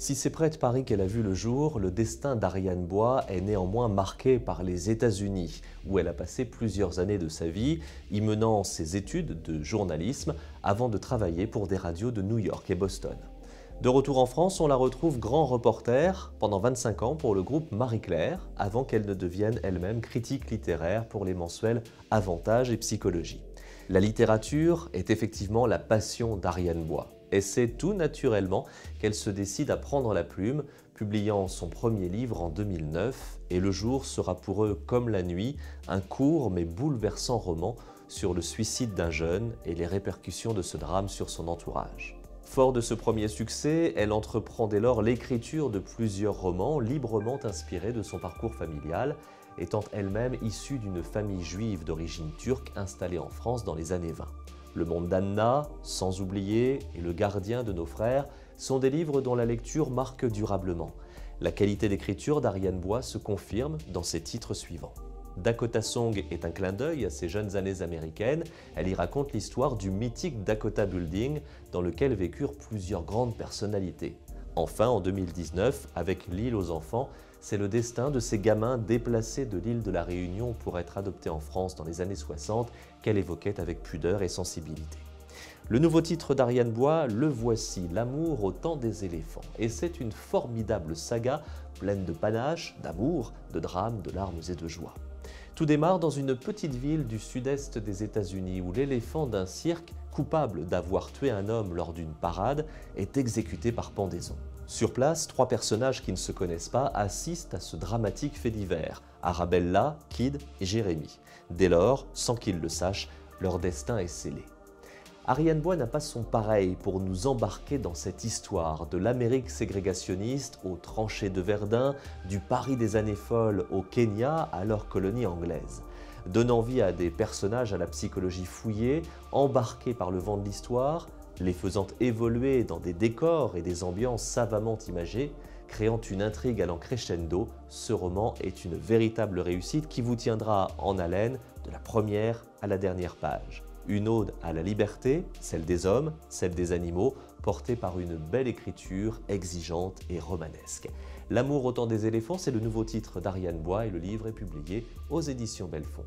Si c'est près de Paris qu'elle a vu le jour, le destin d'Ariane Bois est néanmoins marqué par les États-Unis, où elle a passé plusieurs années de sa vie, y menant ses études de journalisme avant de travailler pour des radios de New York et Boston. De retour en France, on la retrouve grand reporter pendant 25 ans pour le groupe Marie-Claire, avant qu'elle ne devienne elle-même critique littéraire pour les mensuels Avantage et Psychologie. La littérature est effectivement la passion d'Ariane Bois et c'est tout naturellement qu'elle se décide à prendre la plume, publiant son premier livre en 2009, et le jour sera pour eux comme la nuit, un court mais bouleversant roman sur le suicide d'un jeune et les répercussions de ce drame sur son entourage. Fort de ce premier succès, elle entreprend dès lors l'écriture de plusieurs romans librement inspirés de son parcours familial, étant elle-même issue d'une famille juive d'origine turque installée en France dans les années 20. Le monde d'Anna, Sans oublier et Le gardien de nos frères sont des livres dont la lecture marque durablement. La qualité d'écriture d'Ariane Bois se confirme dans ses titres suivants. Dakota Song est un clin d'œil à ses jeunes années américaines. Elle y raconte l'histoire du mythique Dakota Building dans lequel vécurent plusieurs grandes personnalités. Enfin, en 2019, avec L'île aux enfants, c'est le destin de ces gamins déplacés de l'île de la Réunion pour être adoptés en France dans les années 60 qu'elle évoquait avec pudeur et sensibilité. Le nouveau titre d'Ariane Bois, Le voici, l'amour au temps des éléphants. Et c'est une formidable saga pleine de panache, d'amour, de drame, de larmes et de joie. Tout démarre dans une petite ville du sud-est des États-Unis où l'éléphant d'un cirque, coupable d'avoir tué un homme lors d'une parade, est exécuté par pendaison. Sur place, trois personnages qui ne se connaissent pas assistent à ce dramatique fait divers, Arabella, Kid et Jérémy. Dès lors, sans qu'ils le sachent, leur destin est scellé. Ariane Bois n'a pas son pareil pour nous embarquer dans cette histoire de l'Amérique ségrégationniste aux tranchées de Verdun, du Paris des années folles au Kenya à leur colonie anglaise. Donnant vie à des personnages à la psychologie fouillée, embarqués par le vent de l'histoire, les faisant évoluer dans des décors et des ambiances savamment imagées, créant une intrigue allant crescendo, ce roman est une véritable réussite qui vous tiendra en haleine de la première à la dernière page. Une ode à la liberté, celle des hommes, celle des animaux, portée par une belle écriture exigeante et romanesque. L'amour au temps des éléphants, c'est le nouveau titre d'Ariane Bois et le livre est publié aux éditions Belfond.